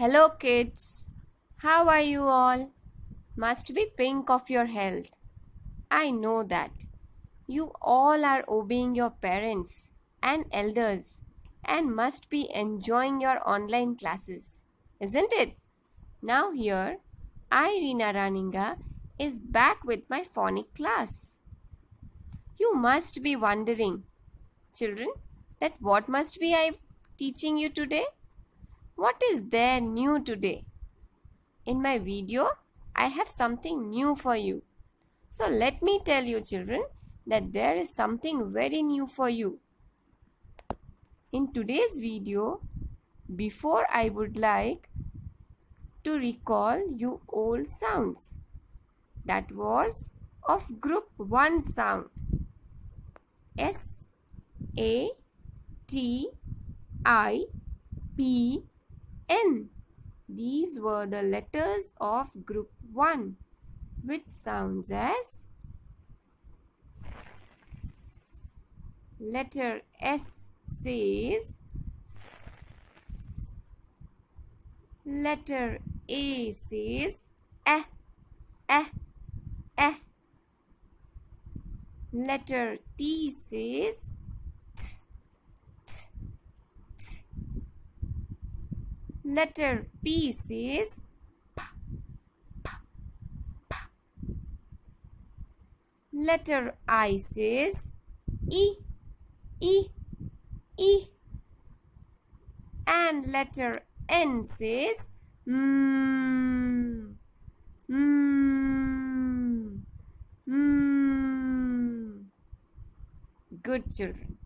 Hello, kids. How are you all? Must be pink of your health. I know that. You all are obeying your parents and elders and must be enjoying your online classes, isn't it? Now, here, I, Reena Raninga, is back with my phonic class. You must be wondering, children, that what must be I teaching you today? What is there new today? In my video, I have something new for you. So let me tell you children that there is something very new for you. In today's video, before I would like to recall you old sounds. That was of group 1 sound. S A T I P N. These were the letters of group 1 which sounds as letter S says letter A says eh eh eh letter T says Letter P says p, p, p. Letter I says E, E, E. And letter N says mmm, mmm, mmm. Good children.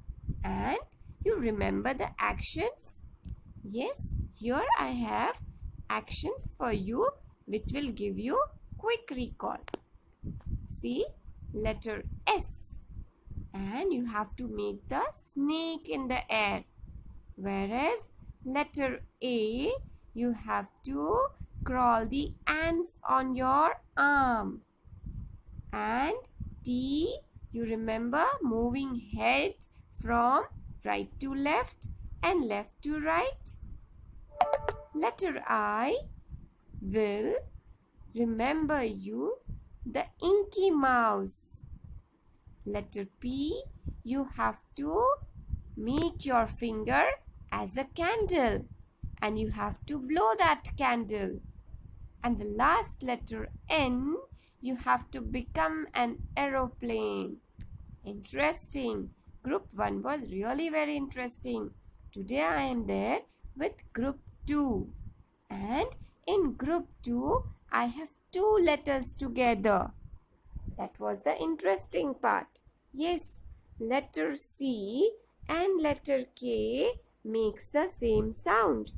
And you remember the actions? Yes, here I have actions for you which will give you quick recall. See letter S and you have to make the snake in the air. Whereas letter A you have to crawl the ants on your arm. And T you remember moving head from right to left and left to right. Letter I will remember you the inky mouse. Letter P you have to make your finger as a candle and you have to blow that candle. And the last letter N you have to become an aeroplane. Interesting. Group 1 was really very interesting. Today I am there with group 2 and in group 2 I have two letters together. That was the interesting part. Yes, letter C and letter K makes the same sound.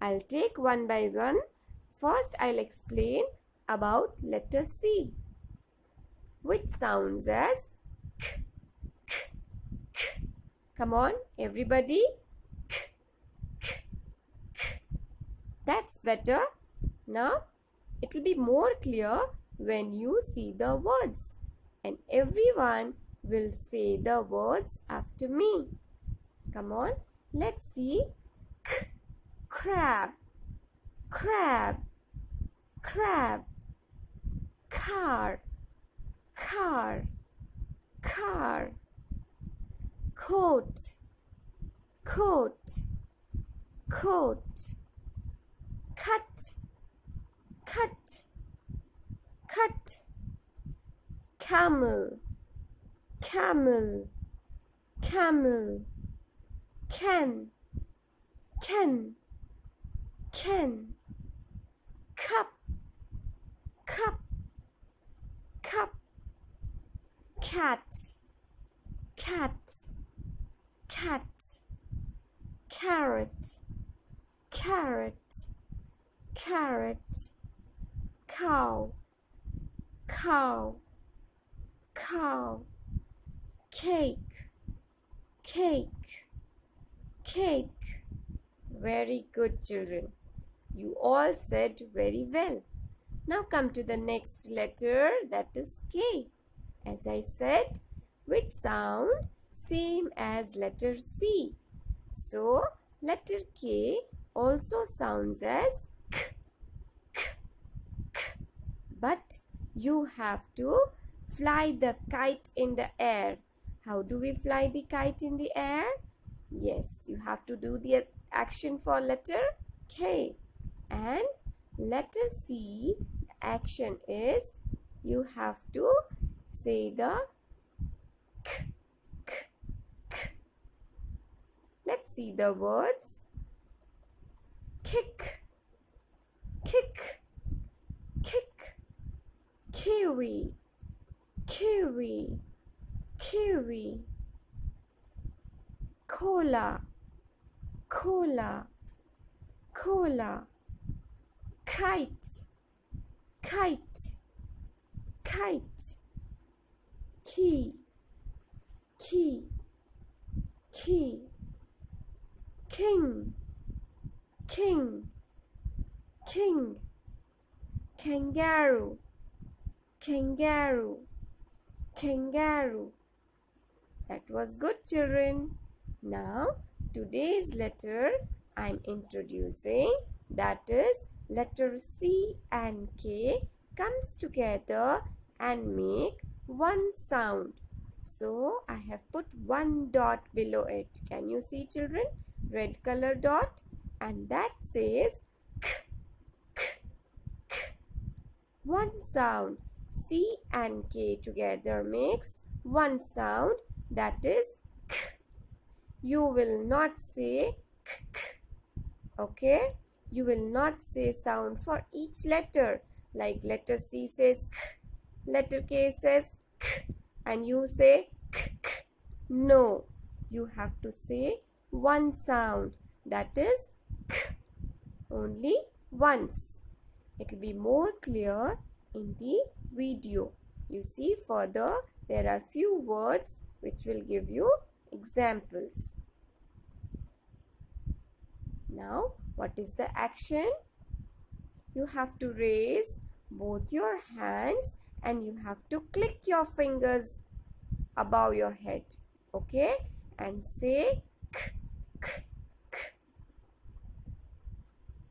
I'll take one by one. First I'll explain about letter C which sounds as k k, k. Come on, everybody. That's better. Now, it will be more clear when you see the words. And everyone will say the words after me. Come on, let's see. Crab, crab, crab, car, car, car. Coat. Coat. Coat cut cut cut camel camel camel can can can cup cup cup cat cat cat carrot carrot carrot cow cow cow cake cake cake. Very good children. You all said very well. Now come to the next letter that is K. As I said which sound? Same as letter C. So, letter K also sounds as k, k, k. But you have to fly the kite in the air. How do we fly the kite in the air? Yes, you have to do the action for letter K. And letter C, action is you have to say the k, k, k. Let's see the words. Kick, kick, kick, kiwi, kiwi, kiwi, cola, cola, cola, kite, kite, kite, key, key, key, king, king, king, kangaroo, kangaroo, kangaroo. That was good children. Now today's letter I'm introducing that is letter C and K comes together and make one sound. So I have put one dot below it. Can you see children? Red color dot and that says k, k, k. One sound. C and K together makes one sound that is k. You will not say k, k. Okay? You will not say sound for each letter. Like letter C says k, letter K says k, and you say k, k. No, you have to say one sound that is k only once. It will be more clear in the video. You see further there are few words which will give you examples. Now what is the action? You have to raise both your hands and you have to click your fingers above your head. Okay? And say k, k, k.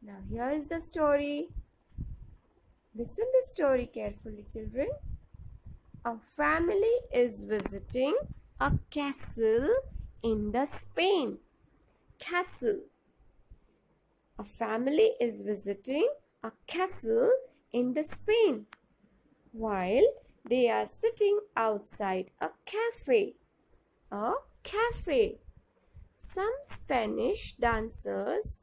Now here is the story. Listen the story carefully children. A family is visiting a castle in the Spain. Castle. A family is visiting a castle in the Spain while they are sitting outside a cafe. A cafe. Some Spanish dancers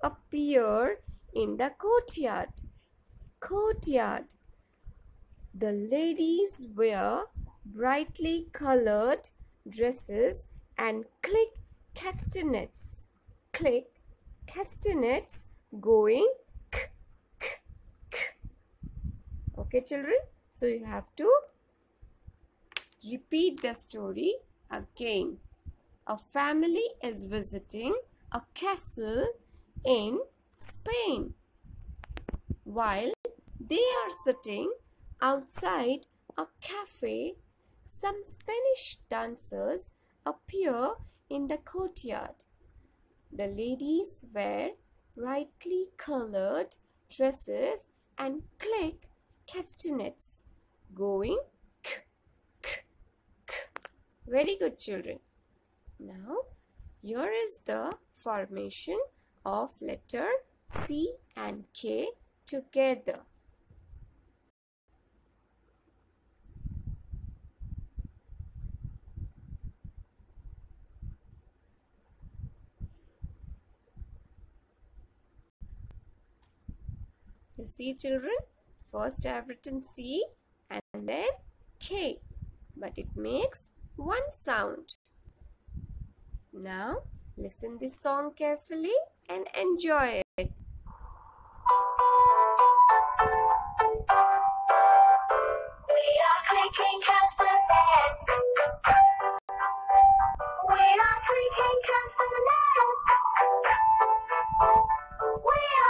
appear in the courtyard. Courtyard. The ladies wear brightly colored dresses and click castanets. Click castanets going k, k, k. Okay, children? So you have to repeat the story again. A family is visiting a castle in Spain. While they are sitting outside a cafe, some Spanish dancers appear in the courtyard. The ladies wear brightly colored dresses and click castanets, going k, k, k. Very good, children. Now, here is the formation of letter C and K together. You see children, first I have written C and then K, but it makes one sound. Now, listen this song carefully and enjoy it. We are clicking castanets. We are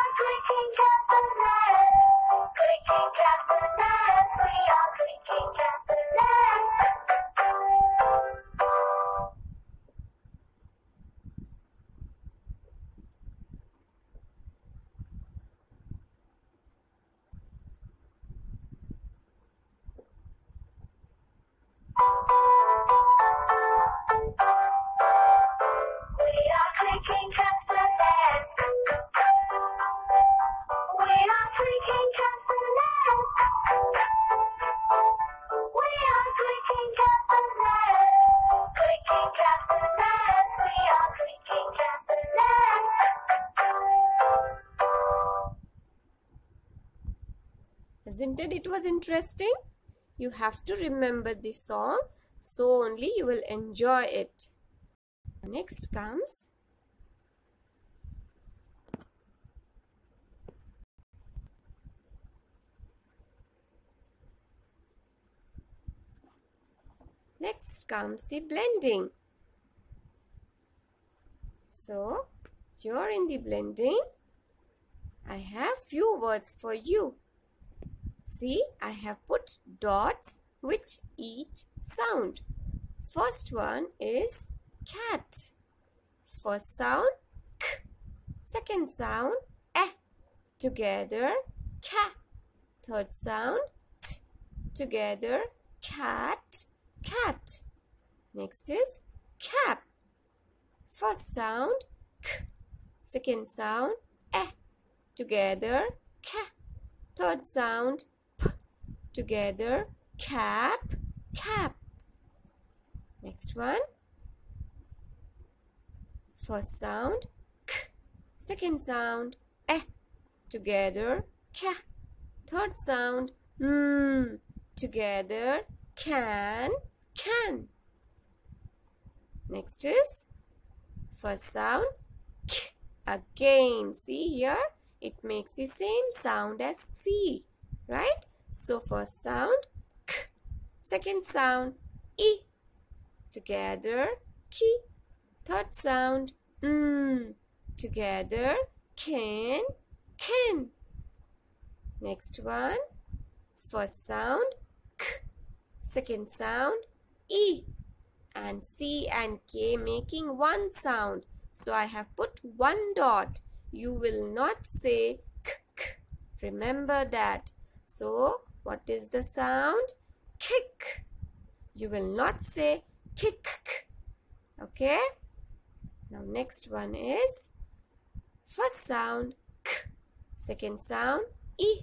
interesting. You have to remember the song so only you will enjoy it. Next comes Next comes the blending. So, you're in the blending, I have few words for you. See, I have put dots which each sound. First one is cat. First sound k. Second sound eh. Together cat. Third sound t. Together cat cat. Next is cap. First sound k. Second sound eh. Together ca. Third sound. Together cap cap. Next one. First sound k. Second sound eh. Together ca. Third sound mm. Together can can. Next is first sound k. Again, see here, it makes the same sound as C, right? So first sound k. Second sound E. Together ki. Third sound mm. Together can can. Next one, first sound k. Second sound E and C and K making one sound. So I have put one dot. You will not say k, k. Remember that. So what is the sound? Kick. You will not say kick. Okay. Now next one is first sound k. Second sound E.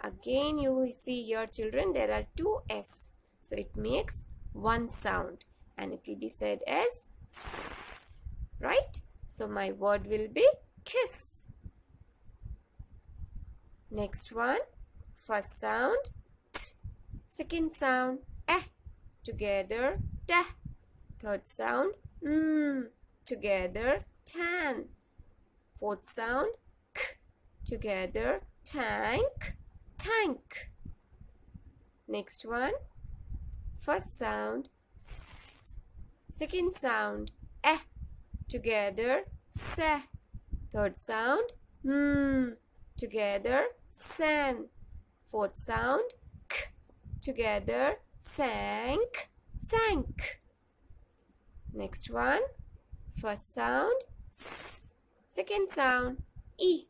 Again you see your children there are two S. So it makes one sound and it will be said as s, right? So my word will be kiss. Next one, first sound t, second sound eh, together da, third sound mm, together tan, fourth sound k, together tank, tank. Next one, First sound s. Second sound eh. Together se. Third sound mm. Together san. Fourth sound k. Together sank, sank. Next one, first sound s. Second sound e.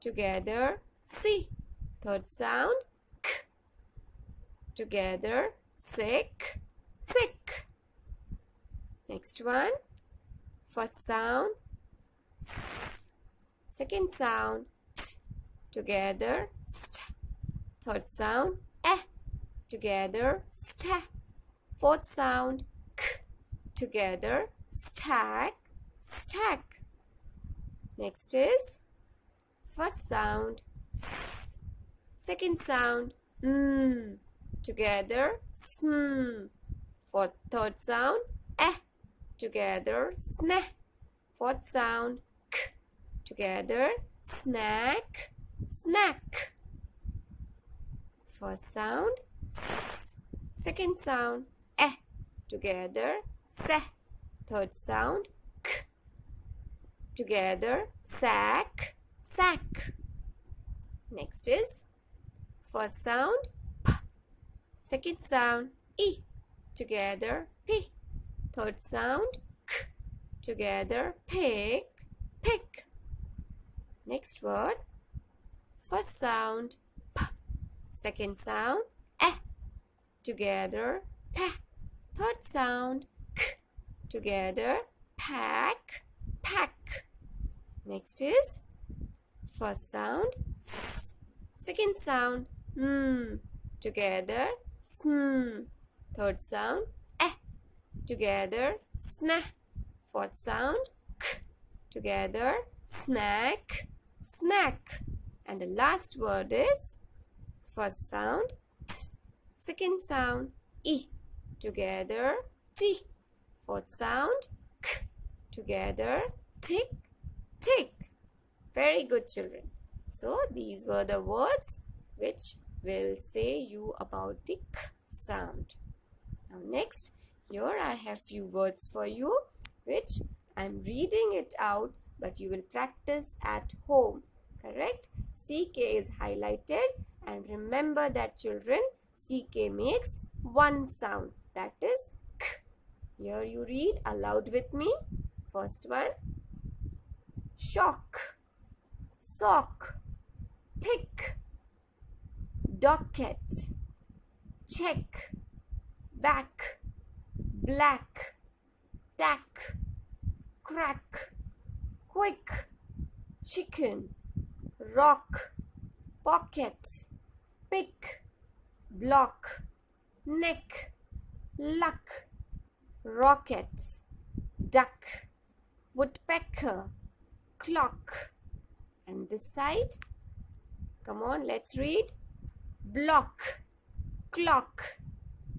Together c. Third sound k. Together sick, sick. Next one, first sound s. Second sound t. Together st. Third sound eh. Together st. Fourth sound k. Together stack, stack. Next is first sound s. Second sound mm together sm. For third sound eh. Together sne. Fourth sound k. Together snack, snack. First sound s. Second sound eh. Together se. Third sound k. Together sack, sack. Next is first sound p. Second sound E. Together P. Third sound K. Together pick, pick. Next word. First sound. Second sound E. Together P. Third sound K. Together pack, pack. Next is first sound S. Second sound mm. Together sn. Third sound eh. Together sna. Fourth sound k. Together snack, snack. And the last word is First sound t. Second sound e. Together t. Fourth sound k. Together tick tick. Very good children. So these were the words which will say you about the k sound. Now next here I have few words for you which I'm reading it out but you will practice at home. Correct? CK is highlighted and remember that children CK makes one sound that is K. Here you read aloud with me. First one shock, sock, thick, docket, check, back, black, tack, crack, quick, chicken, rock, pocket, pick, block, neck, luck, rocket, duck, woodpecker, clock. And this side, come on, let's read. Block, clock,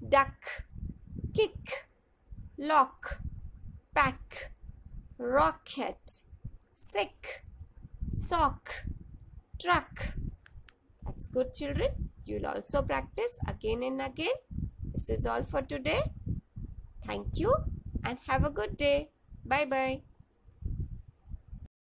duck, kick, lock, pack, rocket, sick, sock, truck. That's good, children. You'll also practice again and again. This is all for today. Thank you and have a good day. Bye bye.